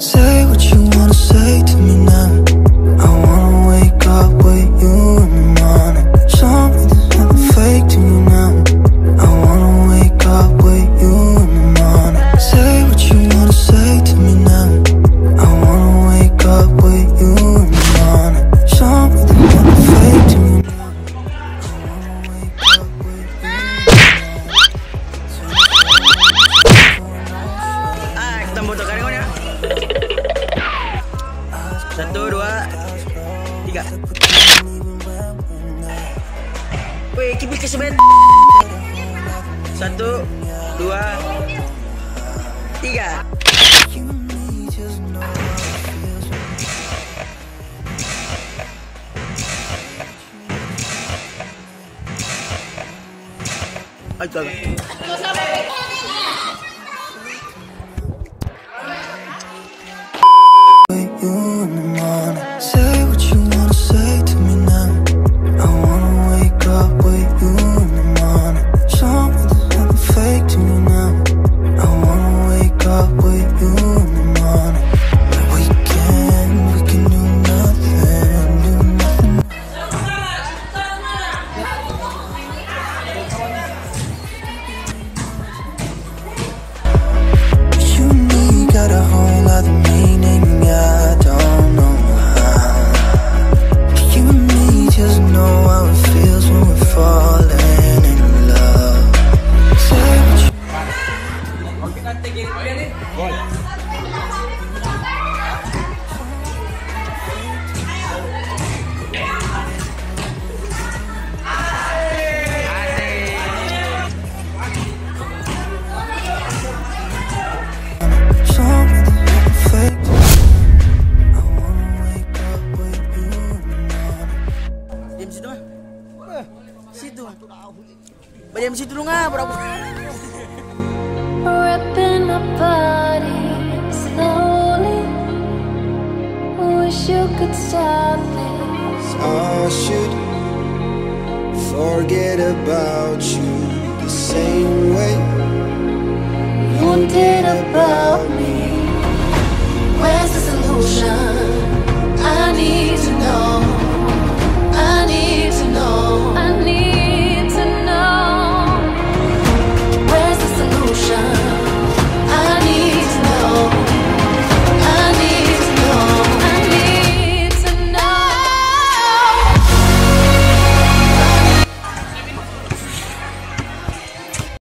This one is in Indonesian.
Say what you wanna say to me now. I wanna wake up with you in the morning. Fake to now. I wanna wake up with you in the morning. Say what you wanna say to me now. I wanna wake up with you in the morning. Fake to me now. The gak? Wih, kipi kesebet Satu, dua, tiga. Ayo, Bayam situ dulu nggak berapa? Ripping my body slowly. Wish you could stop. I should forget about you the same way. About.